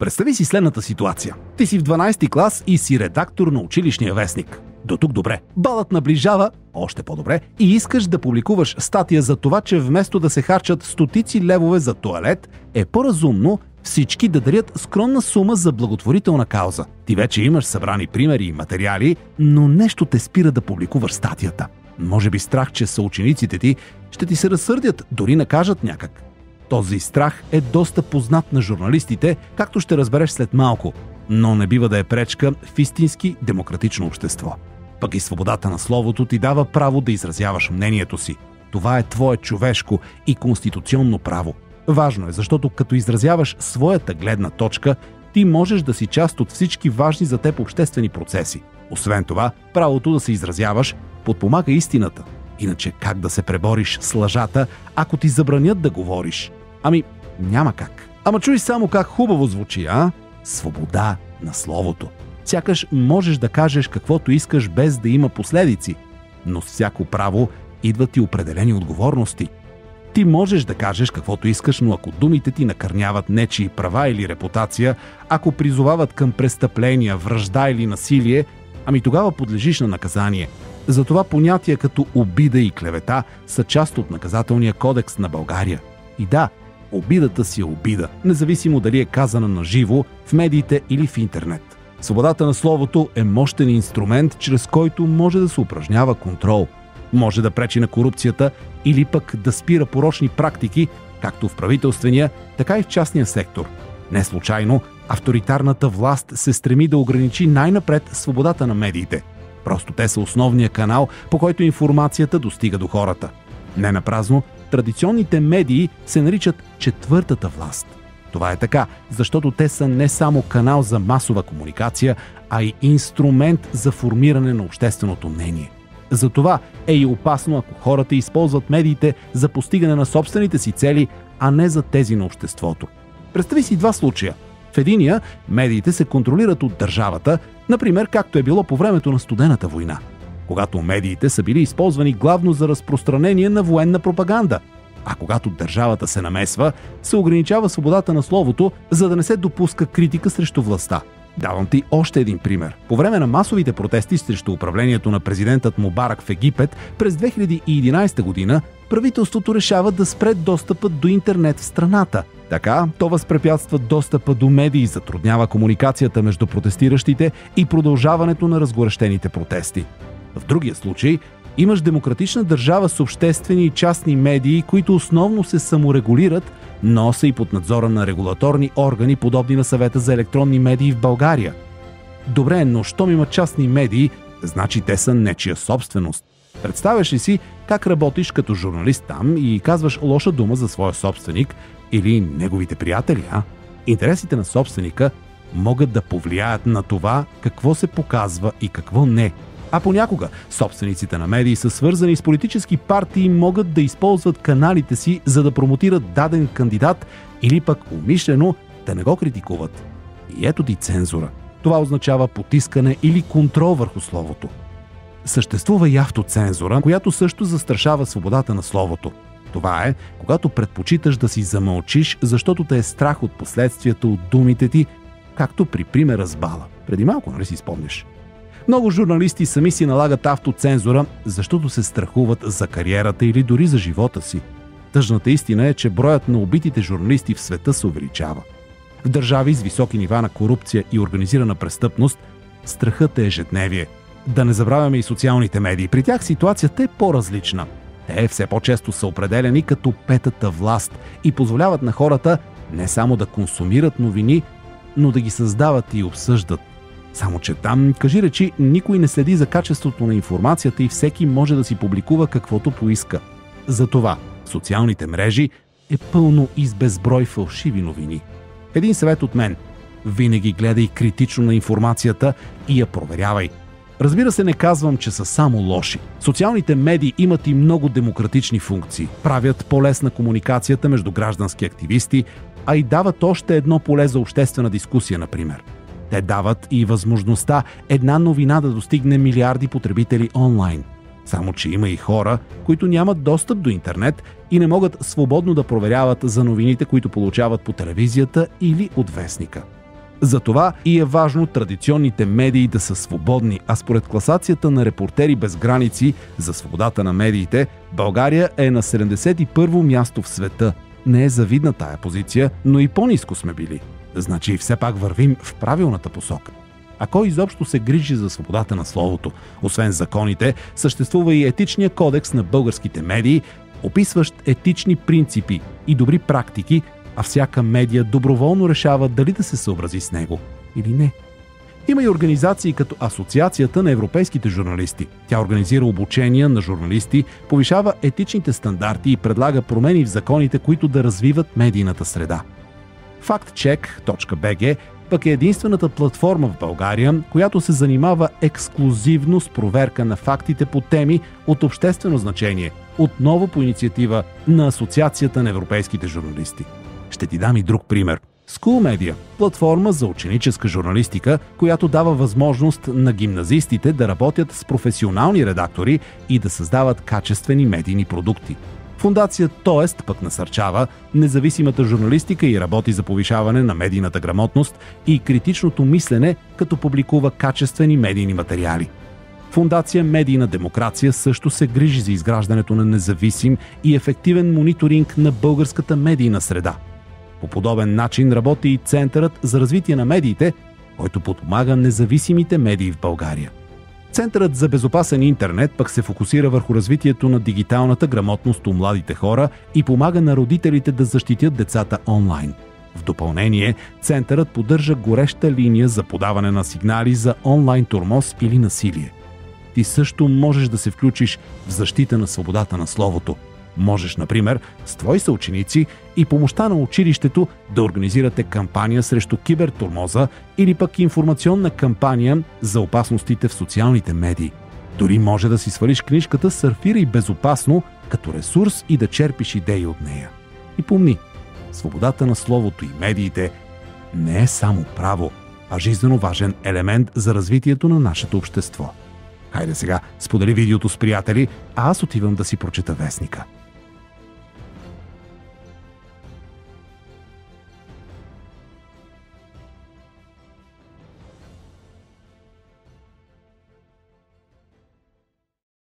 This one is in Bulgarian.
Представи си следната ситуация. Ти си в 12-ти клас и си редактор на училищния вестник. До тук добре. Балът наближава, още по-добре, и искаш да публикуваш статия за това, че вместо да се харчат стотици левове за туалет, е по-разумно всички да дарят скромна сума за благотворителна кауза. Ти вече имаш събрани примери и материали, но нещо те спира да публикуваш статията. Може би страх, че съучениците ти ще ти се разсърдят, дори накажат някак. Този страх е доста познат на журналистите, както ще разбереш след малко, но не бива да е пречка в истински демократично общество. Пък и свободата на словото ти дава право да изразяваш мнението си. Това е твое човешко и конституционно право. Важно е, защото като изразяваш своята гледна точка, ти можеш да си част от всички важни за теб обществени процеси. Освен това, правото да се изразяваш подпомага истината. Иначе как да се пребориш с лъжата, ако ти забранят да говориш? Ами, няма как. Ама чуй само как хубаво звучи, а? Свобода на словото. Сякаш можеш да кажеш каквото искаш без да има последици. Но с всяко право идват и определени отговорности. Ти можеш да кажеш каквото искаш, но ако думите ти накърняват нечии права или репутация, ако призовават към престъпления, връжда или насилие, ами тогава подлежиш на наказание. Затова понятия като обида и клевета са част от наказателния кодекс на България. И да, обидата си е обида, независимо дали е казана на живо, в медиите или в интернет. Свободата на словото е мощен инструмент, чрез който може да се упражнява контрол. Може да пречи на корупцията или пък да спира порочни практики, както в правителствения, така и в частния сектор. Не случайно, авторитарната власт се стреми да ограничи най-напред свободата на медиите. Просто те са основния канал, по който информацията достига до хората. Не на празно, традиционните медии се наричат четвъртата власт. Това е така, защото те са не само канал за масова комуникация, а и инструмент за формиране на общественото мнение. Затова е и опасно, ако хората използват медиите за постигане на собствените си цели, а не за тези на обществото. Представи си два случая. В единия медиите се контролират от държавата, например както е било по времето на студената война – когато медиите са били използвани главно за разпространение на военна пропаганда. А когато държавата се намесва, се ограничава свободата на словото, за да не се допуска критика срещу властта. Давам ти още един пример. По време на масовите протести срещу управлението на президентът Мубарак в Египет през 2011 година, правителството решава да спре достъпът до интернет в страната. Така, то възпрепятства достъпа до медии, затруднява комуникацията между протестиращите и продължаването на разгорещените протести. В другия случай имаш демократична държава с обществени и частни медии, които основно се саморегулират, но са и под надзора на регулаторни органи, подобни на съвета за електронни медии в България. Добре, но щом има частни медии, значи те са нечия собственост. Представяш ли си как работиш като журналист там и казваш лоша дума за своя собственик или неговите приятели, а? Интересите на собственика могат да повлияят на това какво се показва и какво не – а понякога собствениците на медии са свързани с политически партии могат да използват каналите си, за да промотират даден кандидат или пък умишлено да не го критикуват. И ето ти цензура. Това означава потискане или контрол върху словото. Съществува и автоцензура, която също застрашава свободата на словото. Това е, когато предпочиташ да си замълчиш, защото те е страх от последствията от думите ти, както при примера с бала. Преди малко, нали си спомняш? Много журналисти сами си налагат автоцензура, защото се страхуват за кариерата или дори за живота си. Тъжната истина е, че броят на убитите журналисти в света се увеличава. В държави с високи нива на корупция и организирана престъпност, страхът е ежедневие. Да не забравяме и социалните медии. При тях ситуацията е по-различна. Те все по-често са определени като петата власт и позволяват на хората не само да консумират новини, но да ги създават и обсъждат. Само, че там, кажи речи, никой не следи за качеството на информацията и всеки може да си публикува каквото поиска. Затова социалните мрежи е пълно и с безброй фалшиви новини. Един съвет от мен. Винаги гледай критично на информацията и я проверявай. Разбира се, не казвам, че са само лоши. Социалните медии имат и много демократични функции. Правят по-лесна комуникацията между граждански активисти, а и дават още едно поле за обществена дискусия, например – те дават и възможността една новина да достигне милиарди потребители онлайн. Само, че има и хора, които нямат достъп до интернет и не могат свободно да проверяват за новините, които получават по телевизията или от вестника. Затова и е важно традиционните медии да са свободни, а според класацията на Репортери без граници за свободата на медиите, България е на 71-во място в света. Не е завидна тая позиция, но и по-низко сме били. Значи все пак вървим в правилната посока. А кой изобщо се грижи за свободата на словото? Освен законите, съществува и етичния кодекс на българските медии, описващ етични принципи и добри практики, а всяка медия доброволно решава дали да се съобрази с него или не. Има и организации като Асоциацията на европейските журналисти. Тя организира обучения на журналисти, повишава етичните стандарти и предлага промени в законите, които да развиват медийната среда. FactCheck.bg пък е единствената платформа в България, която се занимава ексклюзивно с проверка на фактите по теми от обществено значение, отново по инициатива на Асоциацията на европейските журналисти. Ще ти дам и друг пример. School Media – платформа за ученическа журналистика, която дава възможност на гимназистите да работят с професионални редактори и да създават качествени медийни продукти. Фундация Тоест пък насърчава независимата журналистика и работи за повишаване на медийната грамотност и критичното мислене, като публикува качествени медийни материали. Фундация Медийна демокрация също се грижи за изграждането на независим и ефективен мониторинг на българската медийна среда – по подобен начин работи и Центърът за развитие на медиите, който подпомага независимите медии в България. Центърът за безопасен интернет пък се фокусира върху развитието на дигиталната грамотност у младите хора и помага на родителите да защитят децата онлайн. В допълнение, Центърът поддържа гореща линия за подаване на сигнали за онлайн турмоз или насилие. Ти също можеш да се включиш в защита на свободата на словото – Можеш, например, с твои съученици и помощта на училището да организирате кампания срещу кибертурмоза или пък информационна кампания за опасностите в социалните медии. Дори може да си свалиш книжката Сърфирай безопасно като ресурс и да черпиш идеи от нея. И помни, свободата на словото и медиите не е само право, а жизненно важен елемент за развитието на нашето общество. Хайде сега, сподели видеото с приятели, а аз отивам да си прочета вестника.